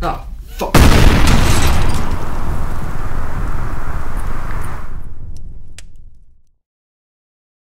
啊